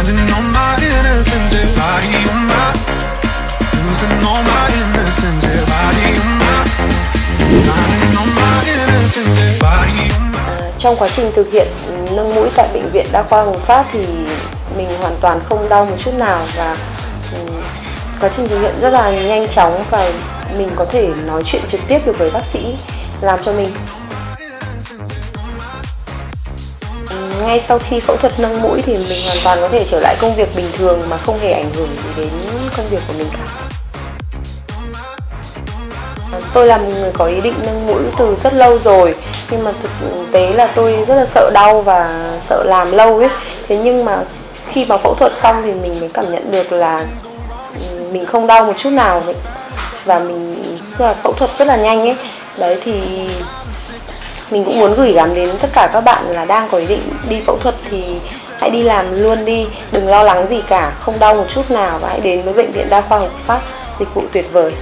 Finding all my innocence, yeah, body on my Losing all my innocence, yeah, body on my Finding all my innocence, yeah, body on my trong quá trình thực hiện nâng mũi tại bệnh viện đa khoa Hồng Phát thì mình hoàn toàn không đau một chút nào và ừ, quá trình thực hiện rất là nhanh chóng và mình có thể nói chuyện trực tiếp được với bác sĩ làm cho mình. Ngay sau khi phẫu thuật nâng mũi thì mình hoàn toàn có thể trở lại công việc bình thường mà không hề ảnh hưởng gì đến công việc của mình cả. Tôi là một người có ý định nâng mũi từ rất lâu rồi, nhưng mà thực tế là tôi rất là sợ đau và sợ làm lâu ấy. Thế nhưng mà khi mà phẫu thuật xong thì mình mới cảm nhận được là ừ, mình không đau một chút nào ấy. và mình, tức là phẫu thuật rất là nhanh ấy. Đấy thì mình cũng muốn gửi gắm đến tất cả các bạn là đang có ý định đi phẫu thuật thì hãy đi làm luôn đi. Đừng lo lắng gì cả, không đau một chút nào và hãy đến với bệnh viện đa khoa Hồng pháp, dịch vụ tuyệt vời.